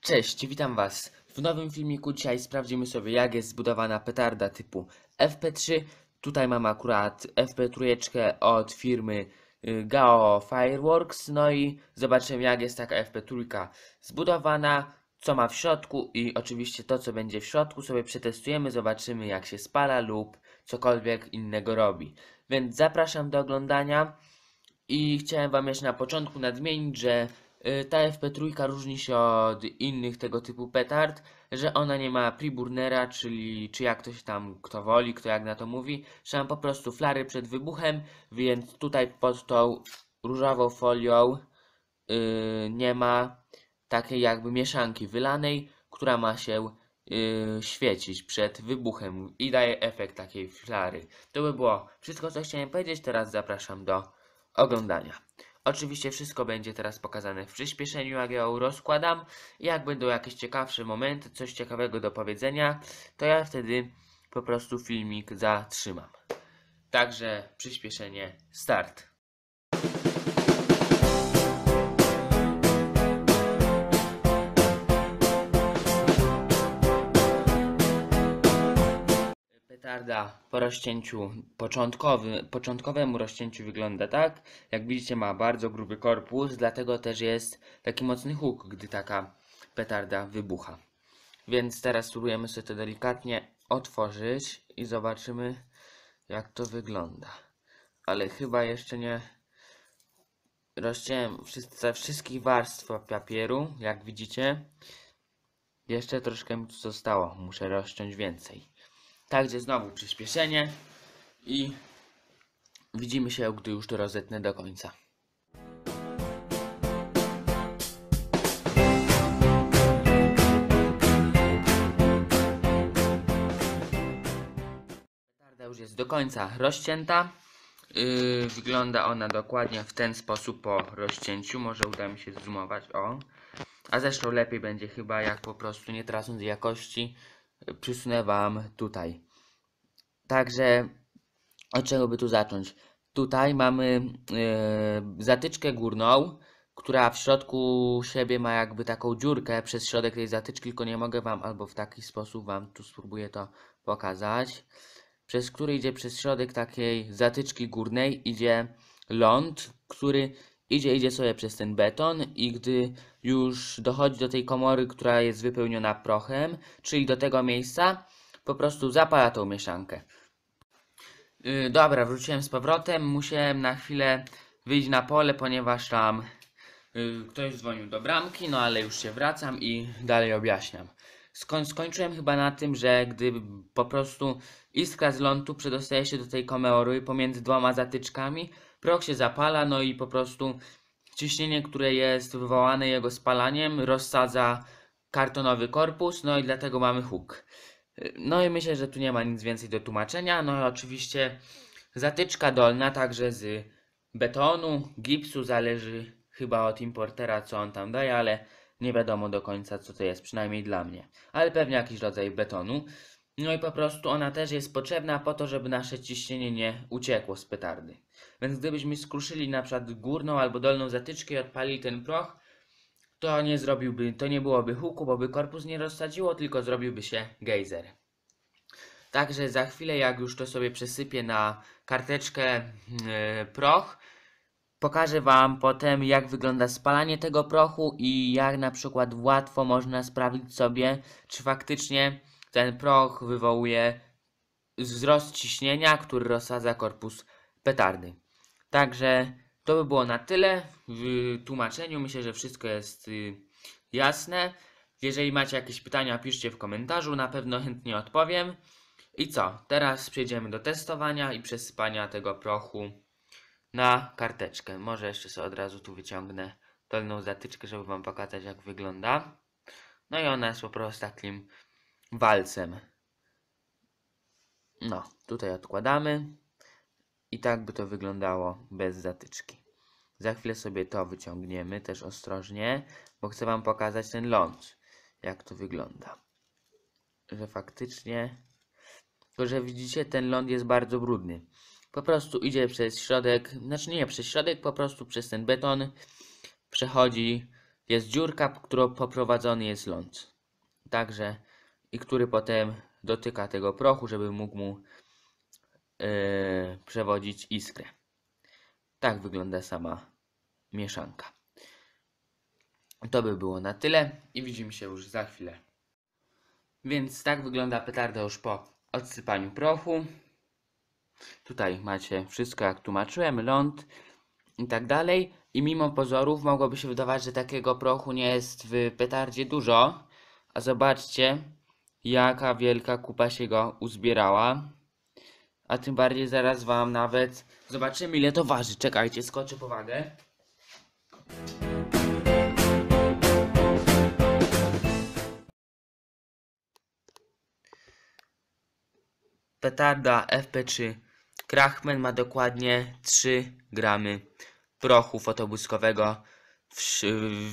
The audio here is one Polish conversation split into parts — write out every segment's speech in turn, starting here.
Cześć, witam Was. W nowym filmiku dzisiaj sprawdzimy sobie jak jest zbudowana petarda typu FP3. Tutaj mam akurat FP3 od firmy y, Gao Fireworks. No i zobaczymy jak jest taka FP3 zbudowana, co ma w środku i oczywiście to co będzie w środku sobie przetestujemy, zobaczymy jak się spala lub cokolwiek innego robi. Więc zapraszam do oglądania. I chciałem Wam jeszcze na początku nadmienić, że ta FP3 różni się od innych tego typu petard, że ona nie ma preburnera, czyli czy jak ktoś tam, kto woli, kto jak na to mówi, że mam po prostu flary przed wybuchem, więc tutaj pod tą różową folią y, nie ma takiej jakby mieszanki wylanej, która ma się y, świecić przed wybuchem i daje efekt takiej flary. To by było wszystko, co chciałem powiedzieć. Teraz zapraszam do oglądania. Oczywiście wszystko będzie teraz pokazane w przyspieszeniu, jak ja rozkładam. Jak będą jakieś ciekawsze momenty, coś ciekawego do powiedzenia, to ja wtedy po prostu filmik zatrzymam. Także przyspieszenie, start. Petarda po rozcięciu początkowym, początkowemu rozcięciu wygląda tak. Jak widzicie ma bardzo gruby korpus, dlatego też jest taki mocny huk, gdy taka petarda wybucha. Więc teraz spróbujemy sobie to delikatnie otworzyć i zobaczymy jak to wygląda. Ale chyba jeszcze nie rozciąłem ze wszystkich warstw papieru, jak widzicie. Jeszcze troszkę mi tu zostało, muszę rozciąć więcej. Także znowu przyspieszenie i widzimy się, gdy już to rozetnę do końca. Petarda już jest do końca rozcięta. Yy, wygląda ona dokładnie w ten sposób po rozcięciu. Może uda mi się zoomować. O. A zresztą lepiej będzie chyba, jak po prostu nie tracąc jakości, przysunę Wam tutaj. Także od czego by tu zacząć? Tutaj mamy yy, zatyczkę górną, która w środku siebie ma jakby taką dziurkę przez środek tej zatyczki, tylko nie mogę Wam albo w taki sposób Wam tu spróbuję to pokazać. Przez który idzie przez środek takiej zatyczki górnej idzie ląd, który idzie, idzie sobie przez ten beton i gdy już dochodzi do tej komory, która jest wypełniona prochem, czyli do tego miejsca, po prostu zapala tą mieszankę. Yy, dobra, wróciłem z powrotem. Musiałem na chwilę wyjść na pole, ponieważ tam yy, ktoś dzwonił do bramki, no ale już się wracam i dalej objaśniam. Skoń, skończyłem chyba na tym, że gdy po prostu iskra z lądu przedostaje się do tej komory pomiędzy dwoma zatyczkami, proch się zapala, no i po prostu ciśnienie, które jest wywołane jego spalaniem, rozsadza kartonowy korpus, no i dlatego mamy huk. No i myślę, że tu nie ma nic więcej do tłumaczenia. No i oczywiście zatyczka dolna także z betonu, gipsu, zależy chyba od importera co on tam daje, ale nie wiadomo do końca co to jest, przynajmniej dla mnie. Ale pewnie jakiś rodzaj betonu. No i po prostu ona też jest potrzebna po to, żeby nasze ciśnienie nie uciekło z petardy. Więc gdybyśmy skruszyli na przykład górną albo dolną zatyczkę i odpalili ten proch, to nie zrobiłby, to nie byłoby huku, bo by korpus nie rozsadziło, tylko zrobiłby się gejzer. Także za chwilę, jak już to sobie przesypię na karteczkę yy, proch, pokażę Wam potem, jak wygląda spalanie tego prochu i jak na przykład łatwo można sprawdzić sobie, czy faktycznie ten proch wywołuje wzrost ciśnienia, który rozsadza korpus petardy. Także to by było na tyle w tłumaczeniu. Myślę, że wszystko jest y, jasne. Jeżeli macie jakieś pytania, piszcie w komentarzu, na pewno chętnie odpowiem. I co? Teraz przejdziemy do testowania i przesypania tego prochu na karteczkę. Może jeszcze sobie od razu tu wyciągnę dolną zatyczkę, żeby Wam pokazać jak wygląda. No i ona jest po prostu takim walcem. No, tutaj odkładamy. I tak by to wyglądało bez zatyczki. Za chwilę sobie to wyciągniemy, też ostrożnie, bo chcę Wam pokazać ten ląd, jak to wygląda. Że faktycznie, to że widzicie, ten ląd jest bardzo brudny. Po prostu idzie przez środek, znaczy nie przez środek, po prostu przez ten beton przechodzi jest dziurka, którą poprowadzony jest ląd. Także i który potem dotyka tego prochu, żeby mógł mu yy, przewodzić iskrę. Tak wygląda sama mieszanka. To by było na tyle i widzimy się już za chwilę. Więc tak wygląda petarda już po odsypaniu prochu. Tutaj macie wszystko jak tłumaczyłem, ląd i tak dalej. I mimo pozorów mogłoby się wydawać, że takiego prochu nie jest w petardzie dużo. A zobaczcie, jaka wielka kupa się go uzbierała. A tym bardziej zaraz wam nawet zobaczymy ile to waży. Czekajcie, skoczę po wagę. Petarda FP3 Krachman ma dokładnie 3 gramy prochu fotobłyskowego w,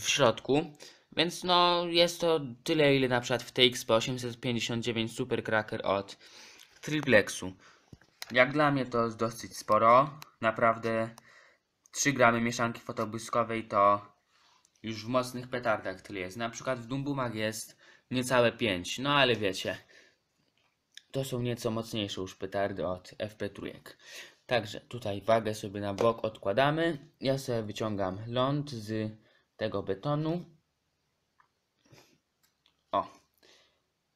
w środku. Więc no jest to tyle ile na przykład w TXP 859 Super Cracker od Triplexu. Jak dla mnie to jest dosyć sporo. Naprawdę 3 gramy mieszanki fotobłyskowej to już w mocnych petardach tyle jest. Na przykład w Dumbumach jest niecałe 5. No ale wiecie, to są nieco mocniejsze już petardy od FP3. Także tutaj wagę sobie na bok odkładamy. Ja sobie wyciągam ląd z tego betonu.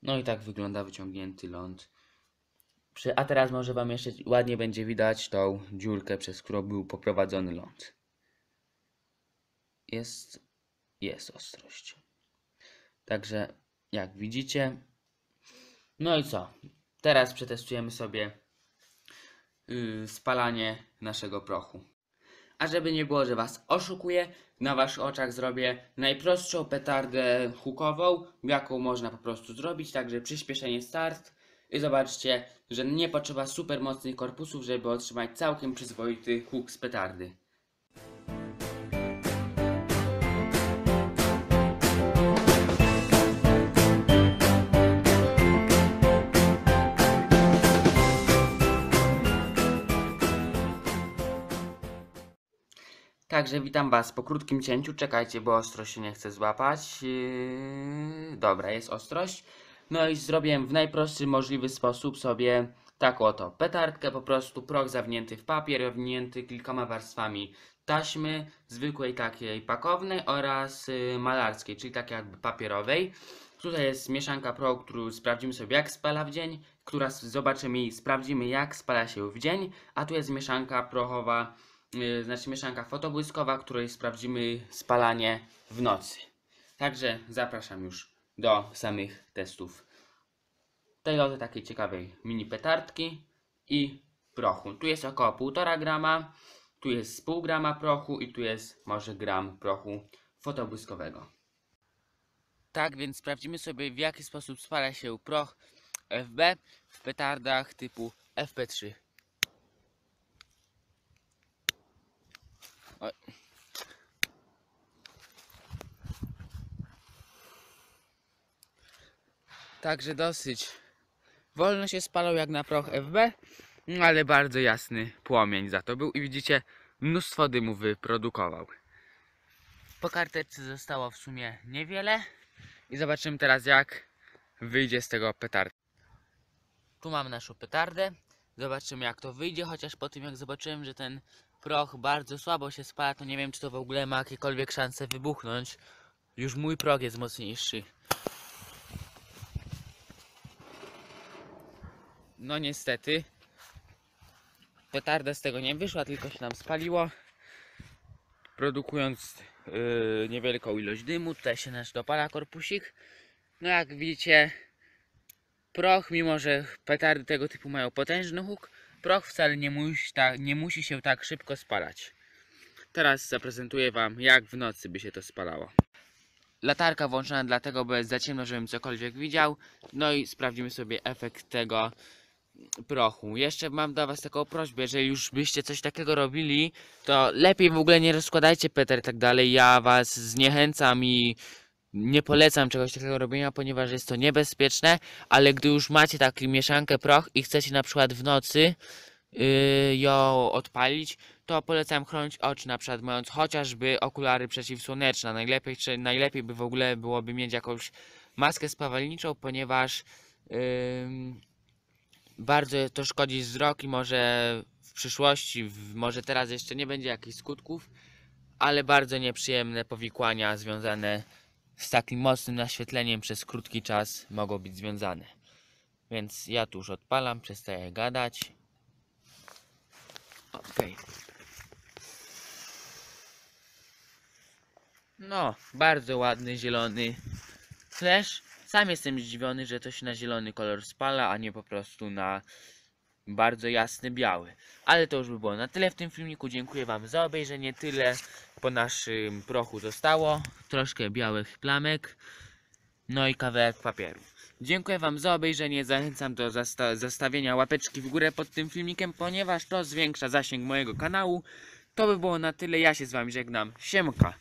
No i tak wygląda wyciągnięty ląd. A teraz może Wam jeszcze ładnie będzie widać tą dziurkę, przez którą był poprowadzony ląd. Jest, jest ostrość. Także jak widzicie. No i co? Teraz przetestujemy sobie yy, spalanie naszego prochu. A żeby nie było, że Was oszukuję, na Waszych oczach zrobię najprostszą petardę hukową, jaką można po prostu zrobić, także przyspieszenie start i zobaczcie, że nie potrzeba super mocnych korpusów, żeby otrzymać całkiem przyzwoity huk z petardy. Także witam Was po krótkim cięciu. Czekajcie, bo ostrość się nie chce złapać. Yy, Dobra, jest ostrość. No i zrobiłem w najprostszy możliwy sposób sobie taką oto petardkę, po prostu proch zawinięty w papier, owinięty kilkoma warstwami taśmy, zwykłej takiej pakownej oraz yy, malarskiej, czyli takiej jakby papierowej. Tutaj jest mieszanka prochu, którą sprawdzimy sobie jak spala w dzień, która zobaczymy i sprawdzimy jak spala się w dzień, a tu jest mieszanka prochowa, znaczy mieszanka fotobłyskowa, której sprawdzimy spalanie w nocy. Także zapraszam już do samych testów tej oto takiej ciekawej mini petardki i prochu. Tu jest około 1,5 grama, tu jest pół grama prochu i tu jest może gram prochu fotobłyskowego. Tak więc sprawdzimy sobie w jaki sposób spala się proch FB w petardach typu FP3. Także dosyć wolno się spalał jak na proch FB, ale bardzo jasny płomień za to był i widzicie mnóstwo dymu wyprodukował. Po karteczce zostało w sumie niewiele i zobaczymy teraz jak wyjdzie z tego petard. Tu mam naszą petardę. Zobaczymy jak to wyjdzie, chociaż po tym jak zobaczyłem, że ten proch bardzo słabo się spala, to nie wiem czy to w ogóle ma jakiekolwiek szanse wybuchnąć. Już mój proch jest mocniejszy. No niestety petarda z tego nie wyszła, tylko się nam spaliło. Produkując yy, niewielką ilość dymu. Tutaj się nasz dopala korpusik. No jak widzicie proch, mimo że petardy tego typu mają potężny huk, proch wcale nie musi, nie musi się tak szybko spalać. Teraz zaprezentuję Wam jak w nocy by się to spalało. Latarka włączona dlatego, bo jest za ciemno, żebym cokolwiek widział. No i sprawdzimy sobie efekt tego prochu. Jeszcze mam do Was taką prośbę, jeżeli już byście coś takiego robili, to lepiej w ogóle nie rozkładajcie Peter i tak dalej. Ja Was zniechęcam i nie polecam czegoś takiego robienia, ponieważ jest to niebezpieczne, ale gdy już macie taką mieszankę proch i chcecie na przykład w nocy yy, ją odpalić, to polecam chronić oczy, na przykład mając chociażby okulary przeciwsłoneczne. Najlepiej, czy najlepiej by w ogóle byłoby mieć jakąś maskę spawalniczą, ponieważ ym, bardzo to szkodzi wzrok i może w przyszłości, w, może teraz jeszcze nie będzie jakichś skutków, ale bardzo nieprzyjemne powikłania związane z takim mocnym naświetleniem przez krótki czas mogą być związane. Więc ja tu już odpalam, przestaję gadać. Okej. No, bardzo ładny zielony flash. Sam jestem zdziwiony, że to się na zielony kolor spala, a nie po prostu na bardzo jasny biały. Ale to już by było na tyle w tym filmiku. Dziękuję Wam za obejrzenie. Tyle po naszym prochu zostało. Troszkę białych plamek. No i kawałek papieru. Dziękuję Wam za obejrzenie. Zachęcam do zasta- zostawienia łapeczki w górę pod tym filmikiem, ponieważ to zwiększa zasięg mojego kanału. To by było na tyle. Ja się z Wami żegnam. Siemka.